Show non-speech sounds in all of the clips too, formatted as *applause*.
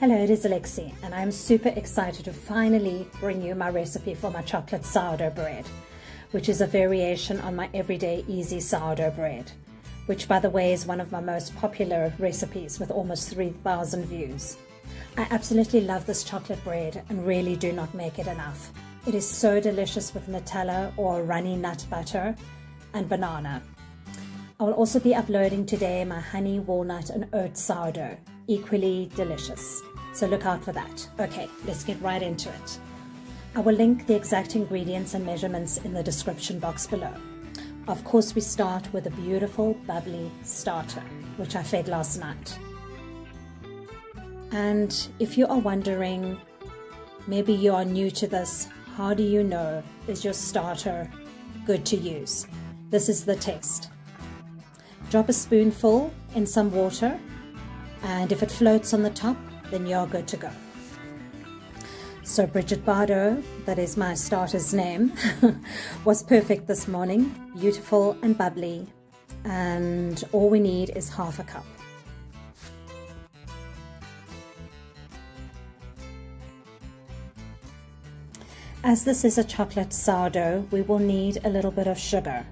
Hello, it is Alexi, and I'm super excited to finally bring you my recipe for my chocolate sourdough bread, which is a variation on my everyday easy sourdough bread, which by the way is one of my most popular recipes with almost 3,000 views. I absolutely love this chocolate bread and really do not make it enough. It is so delicious with Nutella or runny nut butter and banana. I will also be uploading today my honey, walnut and oat sourdough, equally delicious. So look out for that. Okay, let's get right into it. I will link the exact ingredients and measurements in the description box below. Of course, we start with a beautiful bubbly starter, which I fed last night. And if you are wondering, maybe you are new to this, how do you know is your starter good to use? This is the test. Drop a spoonful in some water and if it floats on the top, then you're good to go. So Bridget Bardot, that is my starter's name, *laughs* was perfect this morning, beautiful and bubbly, and all we need is half a cup. As this is a chocolate sourdough, we will need a little bit of sugar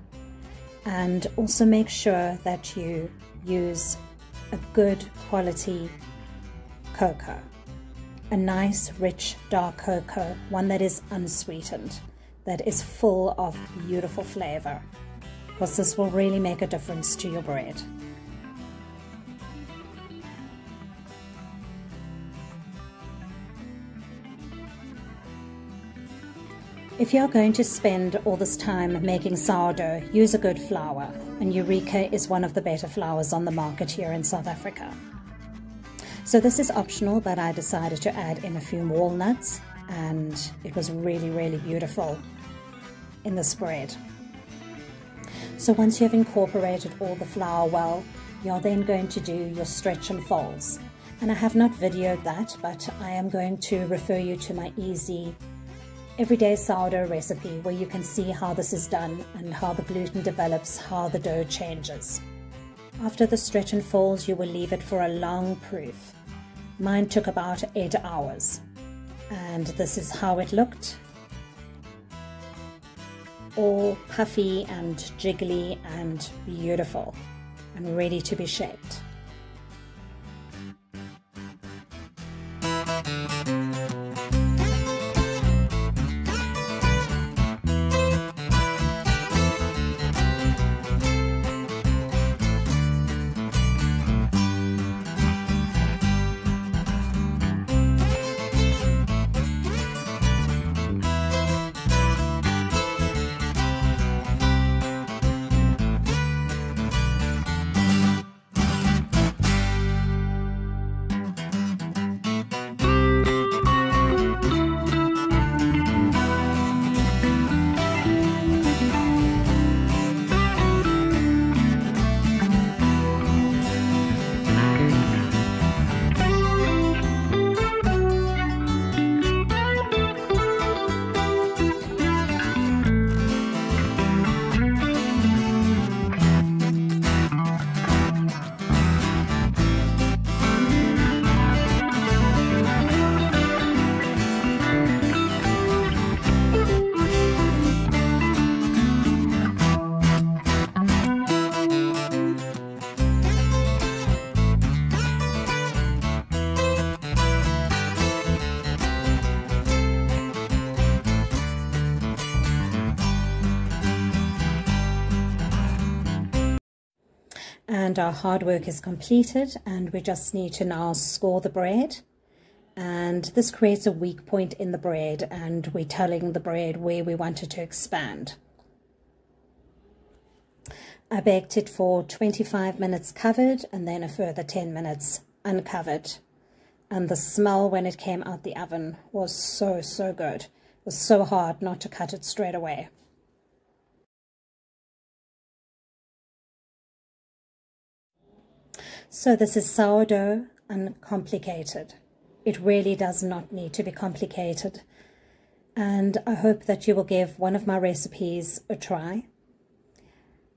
and also make sure that you use a good quality cocoa. A nice, rich, dark cocoa, one that is unsweetened, that is full of beautiful flavor, because this will really make a difference to your bread. If you're going to spend all this time making sourdough, use a good flour, and Eureka is one of the better flours on the market here in South Africa. So this is optional, but I decided to add in a few walnuts, and it was really, really beautiful in the spread. So once you have incorporated all the flour well, you're then going to do your stretch and folds. And I have not videoed that, but I am going to refer you to my easy everyday sourdough recipe where you can see how this is done and how the gluten develops, how the dough changes. After the stretch and folds, you will leave it for a long proof. Mine took about eight hours. And this is how it looked. All puffy and jiggly and beautiful and ready to be shaped. And our hard work is completed and we just need to now score the bread and this creates a weak point in the bread and we're telling the bread where we want it to expand. I baked it for 25 minutes covered and then a further 10 minutes uncovered and the smell when it came out the oven was so so good. It was so hard not to cut it straight away. So this is sourdough uncomplicated. It really does not need to be complicated. And I hope that you will give one of my recipes a try.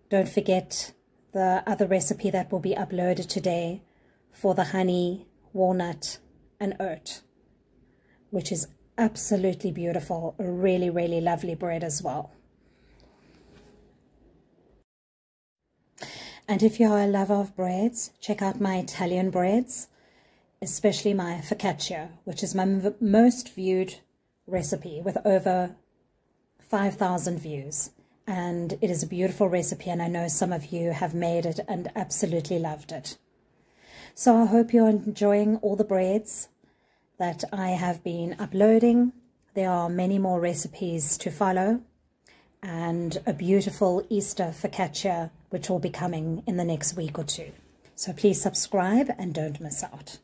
Don't forget the other recipe that will be uploaded today for the honey, walnut, and oat, which is absolutely beautiful. A really, really lovely bread as well. And if you are a lover of breads, check out my Italian breads, especially my focaccia, which is my most viewed recipe with over 5,000 views. And it is a beautiful recipe, and I know some of you have made it and absolutely loved it. So I hope you're enjoying all the breads that I have been uploading. There are many more recipes to follow and a beautiful Easter focaccia which will be coming in the next week or two. So please subscribe and don't miss out.